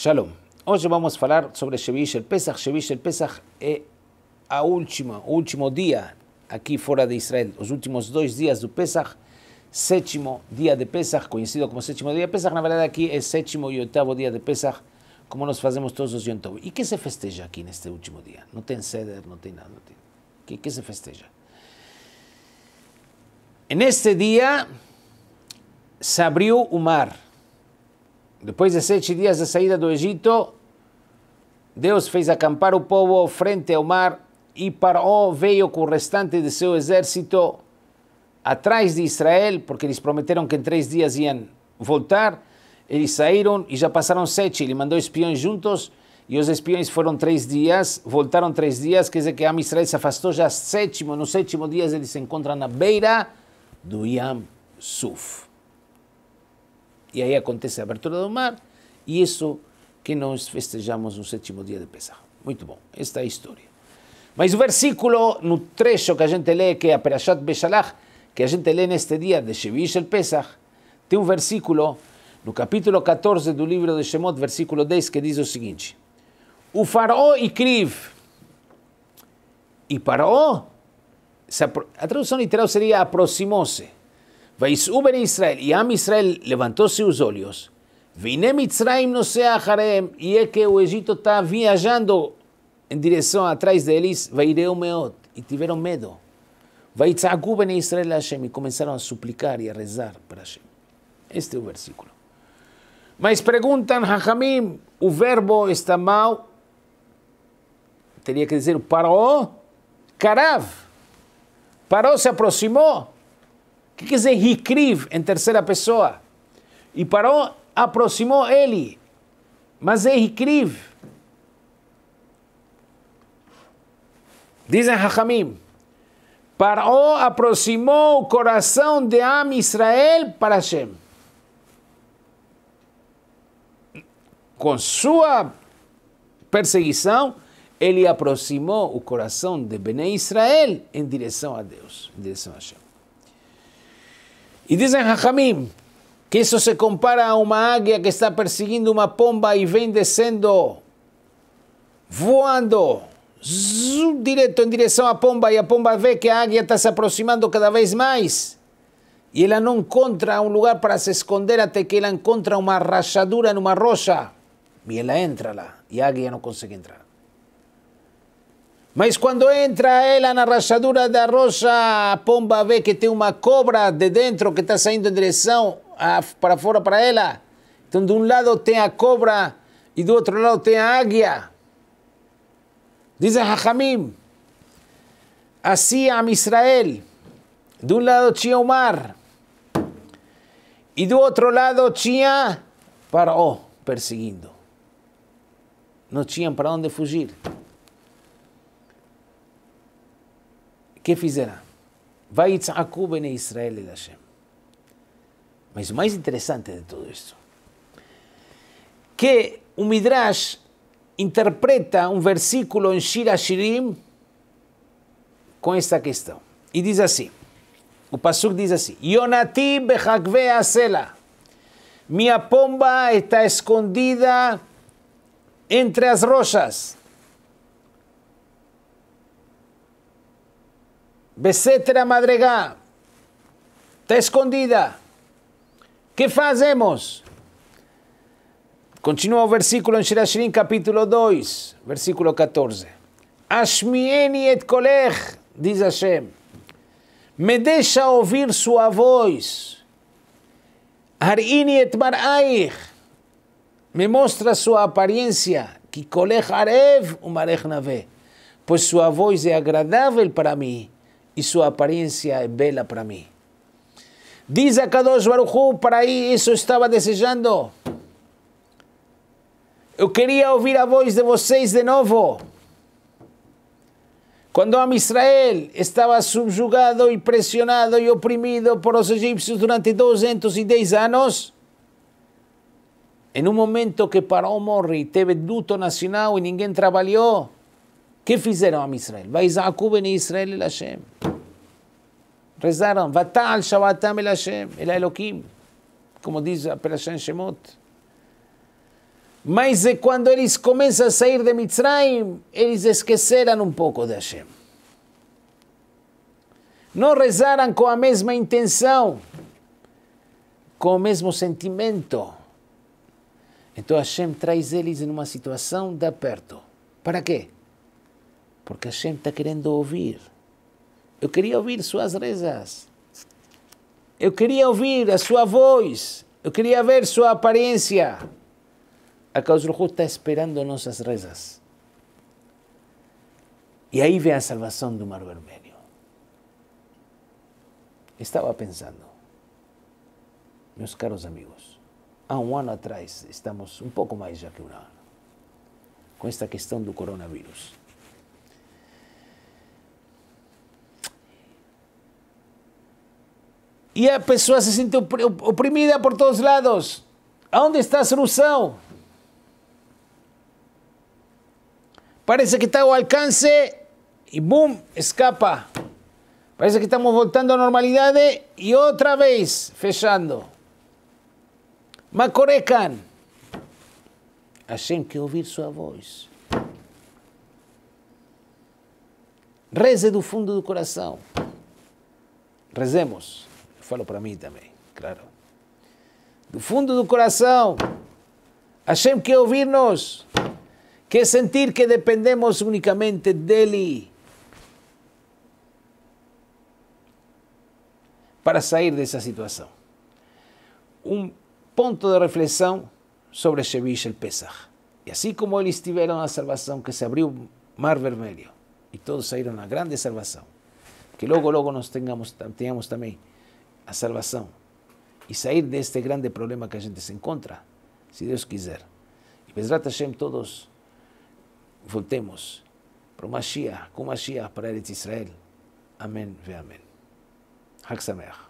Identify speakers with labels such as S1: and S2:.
S1: Shalom. Hoje vamos falar sobre Shevish el Pesach. Shevish el Pesach é a última, último dia aqui fora de Israel. Os últimos dois dias do Pesach, sétimo dia de Pesach, conhecido como sétimo dia de Pesach. Na verdade aqui é sétimo e oitavo dia de Pesach, como nós fazemos todos os Yom Tov. E que se festeja aqui neste último dia? Não tem ceder, não tem nada. Não tem. Que, que se festeja? Neste dia se abriu o mar. Depois de sete dias da saída do Egito, Deus fez acampar o povo frente ao mar e Paró veio com o restante de seu exército atrás de Israel, porque eles prometeram que em três dias iam voltar. Eles saíram e já passaram sete. Ele mandou espiões juntos e os espiões foram três dias, voltaram três dias, quer dizer que a Israel se afastou já sétimo. No sétimo dia eles se encontram na beira do Yam Suf. E aí acontece a abertura do mar, e isso que nós festejamos no sétimo dia de Pesach. Muito bom, esta é a história. Mas o versículo, no trecho que a gente lê, que é a Perashat Beshalach, que a gente lê neste dia de Shevish el Pesach, tem um versículo, no capítulo 14 do livro de Shemot, versículo 10, que diz o seguinte, o faraó e Kriv, e Faraó, a tradução literal seria aproximou-se, ויסעו בני ישראל, e עם ישראל levantou seus olhos, והנה מצרים נוסע אחריהם, e é que o Egito está viajando em direção atrás deles, ויראו מאוד, e tiveram medo. ויצעקו בני ישראל להשם, e começaram a suplicar e a rezar para Hashem. Este é o versículo. Mas perguntam, Hachamim, o verbo está mal, teria que dizer parou, carav, parou, se aproximou, que quer dizer hikriv em terceira pessoa? E Paró aproximou ele, mas é hikriv. Dizem Hachamim, Paró aproximou o coração de Am Israel para Hashem. Com sua perseguição, ele aproximou o coração de Bnei Israel em direção a Deus, em direção a Hashem. E dizem Hachamim que isso se compara a uma águia que está perseguindo uma pomba e vem descendo, voando, zoom, direto em direção à pomba, e a pomba vê que a águia está se aproximando cada vez mais. E ela não encontra um lugar para se esconder até que ela encontra uma rachadura numa rocha. E ela entra lá, e a águia não consegue entrar. Mas quando entra ela na rachadura da rocha, a pomba vê que tem uma cobra de dentro que está saindo em direção a, para fora para ela. Então, de um lado tem a cobra e do outro lado tem a águia. Diz a Hachamim, assim a Israel, de um lado tinha o mar e do outro lado tinha Paró perseguindo. Não tinham para onde fugir. Que fizeram? Vai Yitzhaku bene Israel el Hashem. Mas o mais interessante de tudo isso, que o Midrash interpreta um versículo em Shira Shirim com esta questão. E diz assim, o Pasuk diz assim, Yonati bechakve asela, minha pomba está escondida entre as rochas. Besetera Madregá está escondida. ¿Qué fazemos? Continua o versículo em Shirashirim, capítulo 2, versículo 14. Ashmieni et kolech, diz Hashem, me deixa ouvir sua voz. Harini et me mostra sua aparência, que kolech arev umarech nave, pois sua voz é agradável para mim e sua aparência é bela para mim. Diz a Kadosh Baruch para aí isso estava desejando. Eu queria ouvir a voz de vocês de novo. Quando a Israel estava subjugado e pressionado e oprimido por os egípcios durante 210 anos, em um momento que Paró morre e teve luto nacional e ninguém trabalhou, que fizeram a Israel? Vaizaku ben Israel el Hashem. Rezaram, Vatal Shavatam el Hashem, el Elohim, como diz a Perashan Shemot. Mas quando eles começam a sair de Mitzrayim, eles esqueceram um pouco de Hashem. Não rezaram com a mesma intenção, com o mesmo sentimento. Então Hashem traz eles em uma situação de aperto. Para quê? Porque Hashem está querendo ouvir. Eu queria ouvir suas rezas. Eu queria ouvir a sua voz. Eu queria ver sua aparência. A causa está esperando nossas rezas. E aí vem a salvação do Mar Vermelho. Estava pensando, meus caros amigos, há um ano atrás, estamos um pouco mais já que um ano, com esta questão do coronavírus. E a pessoa se sente oprimida por todos lados. Onde está a solução? Parece que está ao alcance e boom, escapa. Parece que estamos voltando à normalidade e outra vez fechando. Macorecan. Hashem quer ouvir sua voz. Reze do fundo do coração. Rezemos falo para mim também, claro. Do fundo do coração, Hashem quer ouvir-nos, quer sentir que dependemos unicamente dele para sair dessa situação. Um ponto de reflexão sobre Shevish el Pesach. E assim como eles tiveram a salvação, que se abriu o mar vermelho, e todos saíram na grande salvação, que logo, logo nós tenhamos, tenhamos também a salvação e sair deste grande problema que a gente se encontra, se Deus quiser. E Bezrat Hashem, todos voltemos para o Mashiach, com Mashiach para Eretz Israel. Amém ve Amém. Sameach.